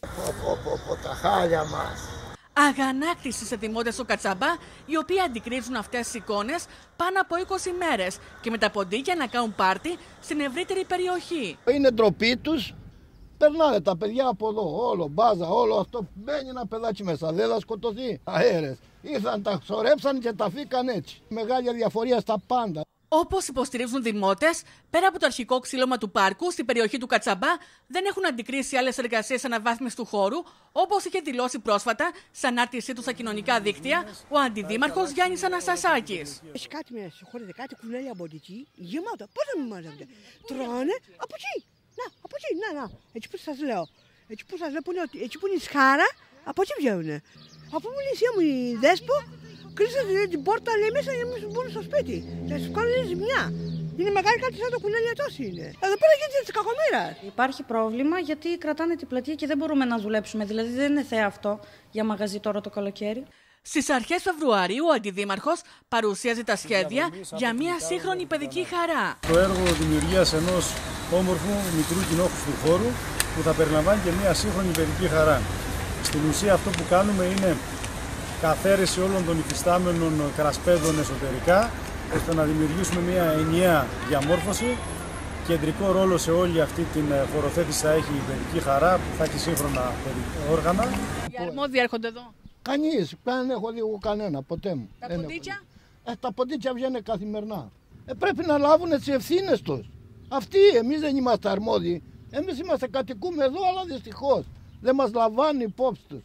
Πω, πω, πω, τα χάλια μας. Αγανάκτηση σε δημότε στο Κατσαμπά, οι οποίοι αντικρίζουν αυτές τις εικόνες πάνω από 20 μέρες και με τα ποντίκια να κάνουν πάρτι στην ευρύτερη περιοχή. Είναι ντροπή τους. Περνάνε τα παιδιά από εδώ, όλο μπάζα, όλο αυτό. Μπαίνει ένα παιδάκι μέσα, δεν θα σκοτωθεί. Αέρες. Ήρθαν, τα ξορέψαν και τα φύγαν έτσι. Μεγάλη διαφορία στα πάντα. Όπως υποστηρίζουν δημότες, πέρα από το αρχικό ξύλωμα του πάρκου, στην περιοχή του Κατσαμπά δεν έχουν αντικρίσει άλλες εργασίες αναβάθμισης του χώρου, όπως είχε δηλώσει πρόσφατα, σαν ανάρτησή τους στα κοινωνικά δίκτυα, ο αντιδήμαρχος Γιάννης Αναστασάκης. Έχει κάτι με συγχωρείτε, κάτι κουνέλια από εκεί, γεμάτα. Πώς δεν μου μαζεύετε; Τρώνε από εκεί. Να, από εκεί, να, να. Έτσι που σας λέω. Έτσι που σας λέω, που είναι, έτσι που είναι η σχάρα, από εκεί βγαίνουν. Αφού μου λέει η μου η δέσπο, κλείσατε την πόρτα, λέει μέσα για να μην μπουν στο σπίτι. Θα σου κάνουν ζημιά. Είναι μεγάλη κάτι σαν το κουνέλι τόσο είναι. Εδώ πέρα γίνεται τη κακομοίρας. Υπάρχει πρόβλημα γιατί κρατάνε την πλατεία και δεν μπορούμε να δουλέψουμε. Δηλαδή δεν είναι θέα αυτό για μαγαζί τώρα το καλοκαίρι. Στις αρχές Φεβρουαρίου, ο Αντιδήμαρχος παρουσίαζε τα σχέδια για μια σύγχρονη παιδική χαρά. Το έργο δημιουργίας ενός όμορφου μικρού κοινόχρηστου χώρου που θα περιλαμβάνει και μια σύγχρονη παιδική χαρά. Στην ουσία αυτό που κάνουμε είναι καθαίρεση όλων των υφιστάμενων κρασπέδων εσωτερικά ώστε να δημιουργήσουμε μια ενιαία διαμόρφωση. Κεντρικό ρόλο σε όλη αυτή την χωροθέτηση θα έχει η παιδική χαρά που θα έχει σύγχρονα όργανα. Οι αρμόδιοι έρχονται εδώ. Κανείς, δεν έχω δει εγώ κανένα, ποτέ μου. Τα Δεν ποντίκια; έχω. Ε, τα ποντίκια βγαίνουν καθημερινά. Ε, πρέπει να λάβουν τις ευθύνες τους. Αυτοί, εμείς δεν είμαστε αρμόδιοι. Εμείς είμαστε κατοικούμε εδώ, αλλά δυστυχώς δεν μας λαμβάνει υπόψη τους.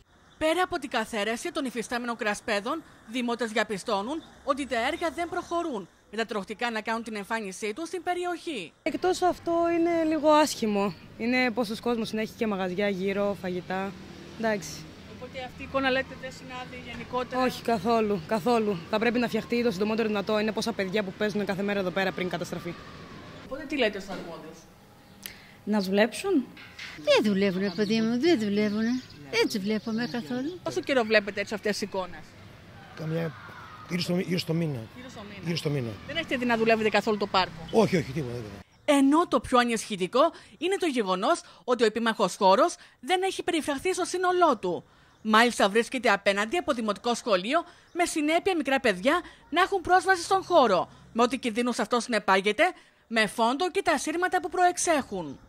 Πέρα από την καθαίρεση των υφιστάμενων κρασπέδων, δημότες διαπιστώνουν ότι τα έργα δεν προχωρούν με τα τροχτικά να κάνουν την εμφάνισή τους στην περιοχή. Εκτός αυτό είναι λίγο άσχημο. Είναι πόσος κόσμος είναι, έχει και μαγαζιά γύρω, φαγητά. Εντάξει. Οπότε αυτή η εικόνα λέτε δεν συνάδει γενικότερα; Όχι καθόλου, καθόλου. Θα πρέπει να φτιαχτεί το συντομότερο δυνατό. Είναι πόσα παιδιά που παίζουν κάθε μέρα εδώ πέρα πριν καταστραφεί. Οπότε τι λέτε στους αρμόδιους; Να δουλέψουν; Δεν δουλεύουνε, παιδί μου, δεν δουλεύουνε. Δεν του βλέπουμε καθόλου. Πόσο καιρό βλέπετε έτσι αυτές τις εικόνες; Καμιά γύρω στο, γύρω στο μήνα. Γύρω στο μήνα. Γύρω στο μήνα. Δεν έχετε δει να δουλεύετε καθόλου το πάρκο; Όχι, όχι, τίποτα. τίποτα. Ενώ το πιο ανησυχητικό είναι το γεγονός ότι ο επίμαχος χώρος δεν έχει περιφραχθεί στο σύνολό του. Μάλιστα βρίσκεται απέναντι από δημοτικό σχολείο, με συνέπεια μικρά παιδιά να έχουν πρόσβαση στον χώρο, με ό,τι κινδύνους αυτός συνεπάγεται, με φόντο και τα σύρματα που προεξέχουν.